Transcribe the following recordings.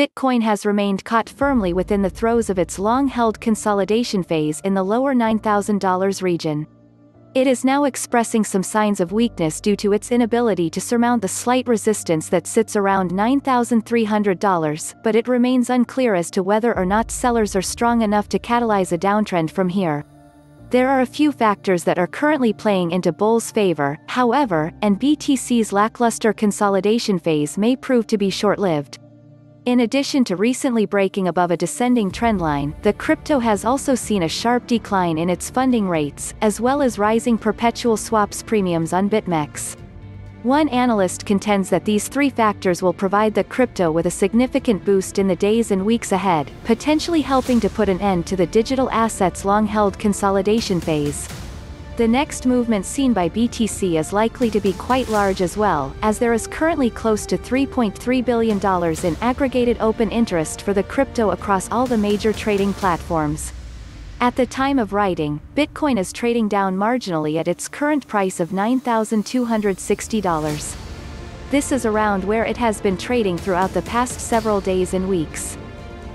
Bitcoin has remained caught firmly within the throes of its long-held consolidation phase in the lower $9,000 region. It is now expressing some signs of weakness due to its inability to surmount the slight resistance that sits around $9,300, but it remains unclear as to whether or not sellers are strong enough to catalyze a downtrend from here. There are a few factors that are currently playing into Bull's favor, however, and BTC's lackluster consolidation phase may prove to be short-lived. In addition to recently breaking above a descending trendline, the crypto has also seen a sharp decline in its funding rates, as well as rising perpetual swaps premiums on BitMEX. One analyst contends that these three factors will provide the crypto with a significant boost in the days and weeks ahead, potentially helping to put an end to the digital assets long-held consolidation phase. The next movement seen by BTC is likely to be quite large as well, as there is currently close to $3.3 billion in aggregated open interest for the crypto across all the major trading platforms. At the time of writing, Bitcoin is trading down marginally at its current price of $9,260. This is around where it has been trading throughout the past several days and weeks.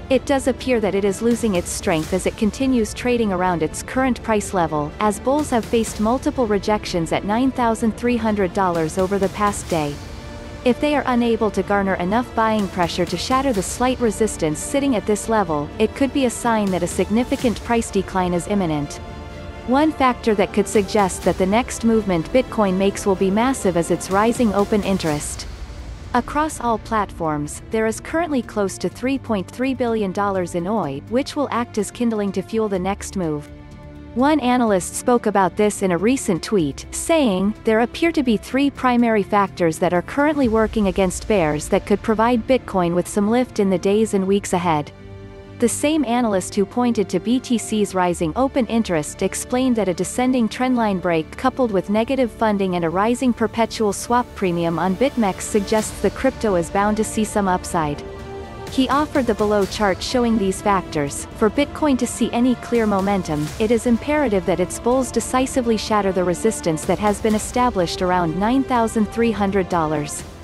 It does appear that it is losing its strength as it continues trading around its current price level, as bulls have faced multiple rejections at $9,300 over the past day. If they are unable to garner enough buying pressure to shatter the slight resistance sitting at this level, it could be a sign that a significant price decline is imminent. One factor that could suggest that the next movement Bitcoin makes will be massive is its rising open interest. Across all platforms, there is currently close to $3.3 billion in OI, which will act as kindling to fuel the next move. One analyst spoke about this in a recent tweet, saying, There appear to be three primary factors that are currently working against bears that could provide Bitcoin with some lift in the days and weeks ahead. The same analyst who pointed to BTC's rising open interest explained that a descending trendline break coupled with negative funding and a rising perpetual swap premium on BitMEX suggests the crypto is bound to see some upside. He offered the below chart showing these factors. For Bitcoin to see any clear momentum, it is imperative that its bulls decisively shatter the resistance that has been established around $9,300.